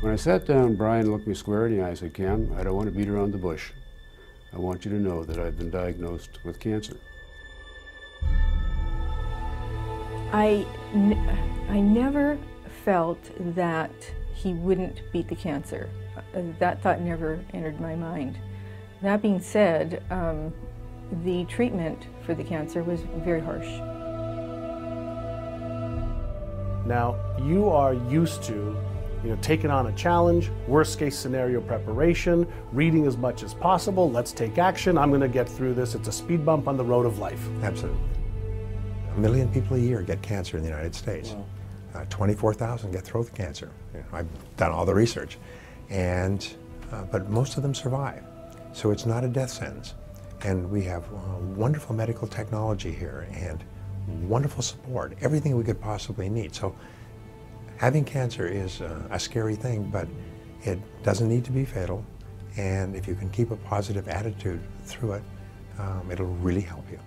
When I sat down, Brian looked me square in the eye and said, Cam, I don't want to beat around the bush. I want you to know that I've been diagnosed with cancer. I, n- I never felt that he wouldn't beat the cancer. Uh, that thought never entered my mind. That being said, um, the treatment for the cancer was very harsh. Now, you are used to you know, taking on a challenge, worst case scenario preparation, reading as much as possible, let's take action, I'm going to get through this. It's a speed bump on the road of life. Absolutely. A million people a year get cancer in the United States. Wow. Uh, 24,000 get throat cancer. You know, I've done all the research. And, uh, but most of them survive. So it's not a death sentence. And we have uh, wonderful medical technology here and wonderful support, everything we could possibly need. So having cancer is uh, a scary thing, but it doesn't need to be fatal. And if you can keep a positive attitude through it, um, it'll really help you.